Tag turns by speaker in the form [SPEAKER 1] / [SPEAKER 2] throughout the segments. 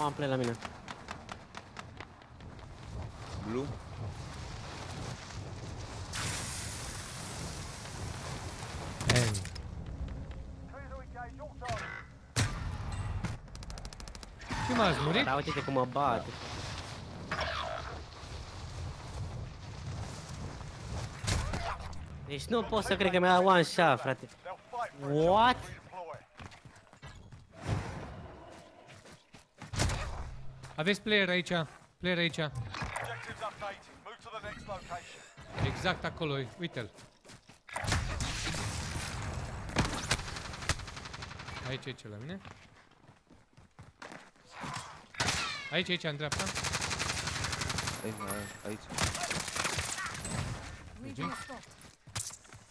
[SPEAKER 1] Am am play la mine.
[SPEAKER 2] Blue.
[SPEAKER 3] Bang. Ce m-ați murit?
[SPEAKER 1] Da, uite-te cum mă bate. Deci nu pot să cred că mi-a one shot, frate. What?
[SPEAKER 3] Aveți player aici. Player aici.
[SPEAKER 4] Objectives updated. Move to the next location.
[SPEAKER 3] Exact acolo. Uite-l. Aici e ce la mine. Aici, aici, în dreapta.
[SPEAKER 2] Aici, aici.
[SPEAKER 5] Regional stopped.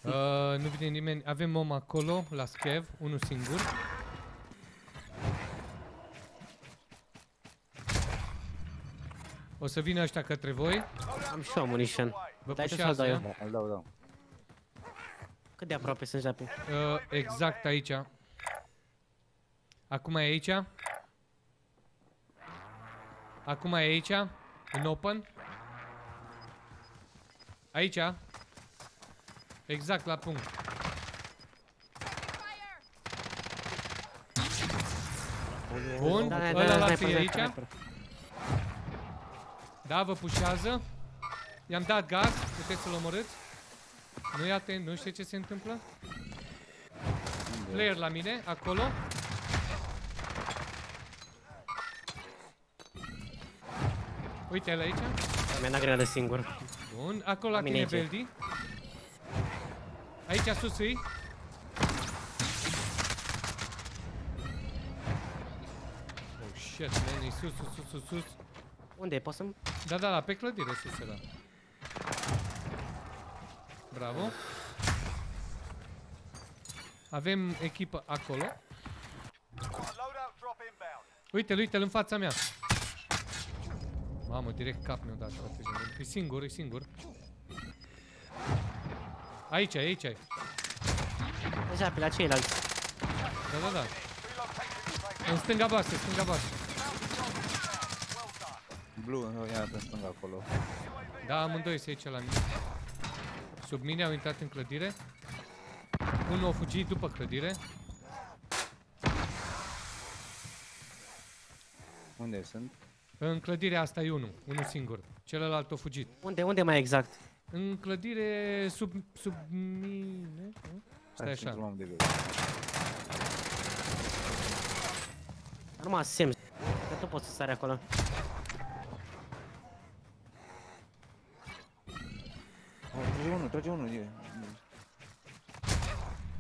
[SPEAKER 3] Uh, nu vine nimeni. Avem om acolo, la scav, unul singur. O să vină ăștia către voi.
[SPEAKER 1] Am și eu munition.
[SPEAKER 3] Vă
[SPEAKER 1] Dai tu să-l
[SPEAKER 3] pușează,
[SPEAKER 1] dau eu.
[SPEAKER 3] ia.
[SPEAKER 2] Da, îl dau, dau.
[SPEAKER 1] Cât de aproape sunt japi?
[SPEAKER 3] Uh, exact aici. Acum e aici. Acum e aici. În open. Aici. Exact la punct. Bun,
[SPEAKER 1] Da, da,
[SPEAKER 3] ăla
[SPEAKER 1] da,
[SPEAKER 3] la
[SPEAKER 1] sniper,
[SPEAKER 3] fi
[SPEAKER 1] sniper,
[SPEAKER 3] aici.
[SPEAKER 1] Sniper.
[SPEAKER 3] Da, vă pușează. I-am dat gaz, puteți să-l omorâți. Nu i atent, nu știe ce se întâmplă. Player la mine, acolo. Uite el aici.
[SPEAKER 1] Mi-a dat grenadă singur.
[SPEAKER 3] Bun, acolo la
[SPEAKER 1] Mine
[SPEAKER 3] tine,
[SPEAKER 1] aici.
[SPEAKER 3] Veldi. Aici sus îi. Oh shit, man, e sus, sus, sus, sus, sus.
[SPEAKER 1] Unde e? Poți să-mi...
[SPEAKER 3] Da, da, da, pe clădire sus era. Bravo. Avem echipă acolo.
[SPEAKER 4] Loadout drop inbound.
[SPEAKER 3] Uite-l, uite-l în fața mea. Mamă, direct cap mi-o dat frate. gen. E singur, e singur. Aici, aici ai.
[SPEAKER 1] Deja pe la ceilalți.
[SPEAKER 3] Da, da, da. În stânga voastră, stânga voastră.
[SPEAKER 2] Blue, ia pe stânga acolo.
[SPEAKER 3] Da, amândoi se aici la mine. Sub mine au intrat în clădire. Unul a fugit după clădire.
[SPEAKER 2] Unde sunt?
[SPEAKER 3] În clădirea asta e unul, unul singur. Celălalt a fugit.
[SPEAKER 1] Unde, unde mai exact?
[SPEAKER 3] În clădire sub, sub mine. nu? Stai
[SPEAKER 2] Hai, sunt
[SPEAKER 3] așa.
[SPEAKER 2] un om de gât.
[SPEAKER 1] Numai semn. Că tu poți să sari acolo.
[SPEAKER 2] Trage unul, trage unul. e-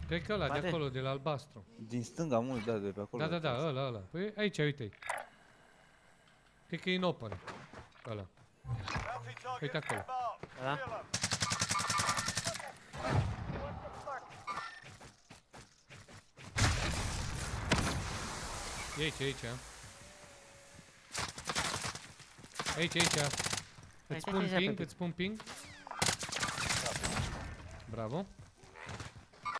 [SPEAKER 3] Cred că ăla de
[SPEAKER 1] Bate.
[SPEAKER 3] acolo, de la albastru.
[SPEAKER 2] Din stânga mult, da, de pe acolo.
[SPEAKER 3] Da, da, da, ăla, ăla. Păi aici, uite-i. Cred că e în open. Ăla.
[SPEAKER 4] Bounty target
[SPEAKER 3] Uite acolo.
[SPEAKER 4] marked.
[SPEAKER 1] Da?
[SPEAKER 4] Kill 'em.
[SPEAKER 3] E aici, aici. Aici, aici. Îți
[SPEAKER 1] stai,
[SPEAKER 3] pun
[SPEAKER 1] stai,
[SPEAKER 3] ping,
[SPEAKER 1] stai.
[SPEAKER 3] îți pun ping. Bravo.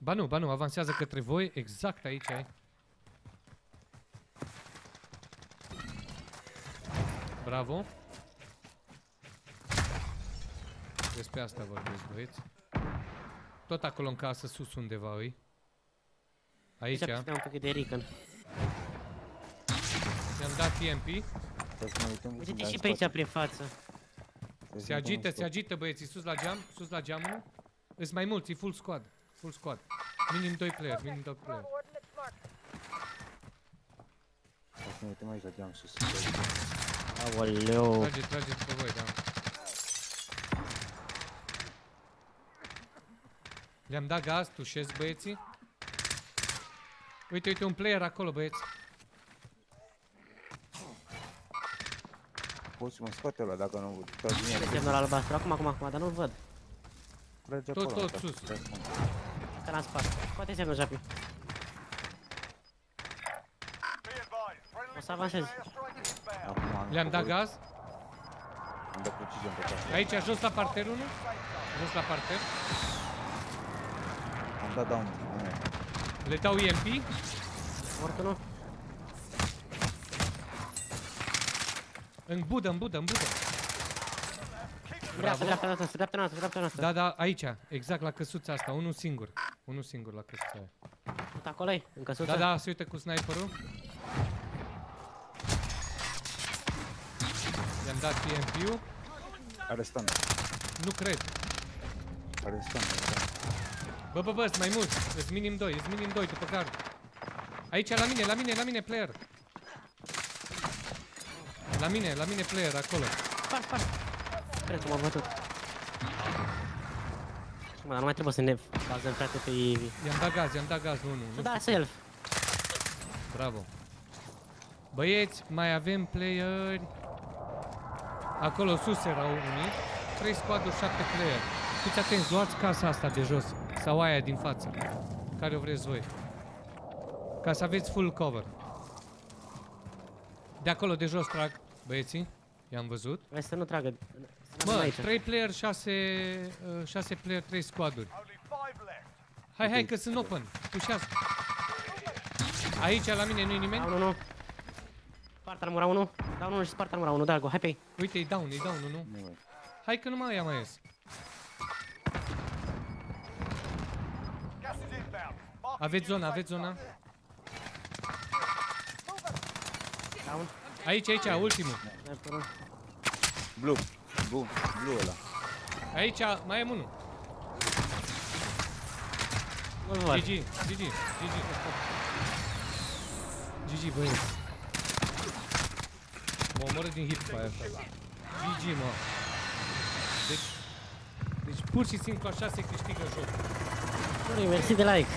[SPEAKER 3] Ba nu, ba nu, avansează către voi, exact aici ai. Bravo. Despre asta vorbesc, băieți. Tot acolo în casă, sus undeva îi. Aici,
[SPEAKER 1] Deja pe un pic de Rican.
[SPEAKER 3] mi-am dat TMP.
[SPEAKER 2] Trebuie să ne uităm puțin
[SPEAKER 1] Uite-te
[SPEAKER 2] la
[SPEAKER 1] și
[SPEAKER 2] în
[SPEAKER 1] pe aici
[SPEAKER 2] spate.
[SPEAKER 1] prin față.
[SPEAKER 2] Trebuie să
[SPEAKER 3] Se
[SPEAKER 2] ne uităm
[SPEAKER 3] agită,
[SPEAKER 2] în
[SPEAKER 3] se agită băieții, sus la geam, sus la geamul. Îs mai mulți, e full squad. Full squad. Minim 2 player, minim 2 player.
[SPEAKER 2] spate. Trebuie să ne uităm aici la geam sus.
[SPEAKER 1] Aoleu.
[SPEAKER 3] Trage, trage după voi, da. Le-am dat gaz, tușesc băieții. Uite, uite, un player acolo, băieți.
[SPEAKER 2] Poți să mă scoate ăla dacă nu tragi
[SPEAKER 1] Unde
[SPEAKER 2] mie.
[SPEAKER 1] semnul albastru? Acum, acum, acum, dar nu-l văd.
[SPEAKER 2] Trage
[SPEAKER 3] Tot,
[SPEAKER 2] acolo,
[SPEAKER 3] tot
[SPEAKER 2] ca să
[SPEAKER 3] sus.
[SPEAKER 2] te ascund.
[SPEAKER 1] Că l-am spart. Poate semnul japi.
[SPEAKER 4] Be advised. Friendly
[SPEAKER 1] O să avansez.
[SPEAKER 4] airstrike inbound.
[SPEAKER 2] Acum am
[SPEAKER 3] Le-am dat
[SPEAKER 2] coborât.
[SPEAKER 3] gaz.
[SPEAKER 2] Am dat precision pe casă.
[SPEAKER 3] Aici, jos la parter 1. Jos la parter.
[SPEAKER 2] Am dat down. Bine.
[SPEAKER 3] Le dau EMP.
[SPEAKER 1] Mort unul.
[SPEAKER 3] În budă, în budă, în budă.
[SPEAKER 1] Dreapta, dreapta noastră, dreapta noastră, dreapta noastră.
[SPEAKER 3] Da, da, aici, exact la căsuța asta, unul singur. Unul singur la căsuța aia.
[SPEAKER 1] Tot acolo e, în căsuță.
[SPEAKER 3] Da, da, se uită cu sniperul. I-am dat PMP-ul.
[SPEAKER 2] Are stun.
[SPEAKER 3] Nu cred.
[SPEAKER 2] Are stun. da.
[SPEAKER 3] Bă, bă, bă, sunt mai mulți. Sunt minim 2, sunt minim 2 după gard. Aici, la mine, la mine, la mine, player. La mine, la mine, player, acolo.
[SPEAKER 1] Spar, spar. Cred că m-a bătut. Mă, dar nu mai trebuie să ne bazăm frate pe Eevee.
[SPEAKER 3] I-am dat gaz, i-am dat gaz, nu, nu,
[SPEAKER 1] Nu
[SPEAKER 3] nu.
[SPEAKER 1] da self.
[SPEAKER 3] Bravo. Băieți, mai avem playeri. Acolo sus erau unii. 3 squaduri, 7 player. Fiți atenți, luați casa asta de jos. Sau aia din față. Care o vreți voi. Ca să aveți full cover. De acolo de jos trag băieții. I-am văzut.
[SPEAKER 1] Hai să nu tragă. Să rămână
[SPEAKER 3] Mă,
[SPEAKER 1] aici.
[SPEAKER 3] 3 player, 6, 6 player, 3 squaduri.
[SPEAKER 4] Only five left.
[SPEAKER 3] Hai, hai că sunt open. Pușează. Aici la mine nu-i nimeni.
[SPEAKER 1] Down 1. Spart armura 1. Down 1 și spart armura 1. Drago, hai pe ei.
[SPEAKER 3] Uite, e down, e down, nu, nu.
[SPEAKER 2] Nu,
[SPEAKER 3] Hai că numai aia mai ies.
[SPEAKER 4] Gas is inbound. Marking
[SPEAKER 3] Aveți
[SPEAKER 4] new
[SPEAKER 3] zona,
[SPEAKER 4] safe
[SPEAKER 3] aveți zona.
[SPEAKER 4] zone.
[SPEAKER 1] Down.
[SPEAKER 3] Aici, aici, ultimul.
[SPEAKER 1] Sniper 1.
[SPEAKER 2] Blue. Blue. Blue ăla.
[SPEAKER 3] Aici, mai am unul.
[SPEAKER 1] Nu-l văd.
[SPEAKER 3] GG, GG, GG. GG, băieți. Mă omoră din hip pe aia asta. GG, mă. Deci, deci pur și simplu așa se câștigă jocul.
[SPEAKER 1] Sorry, mersi de like.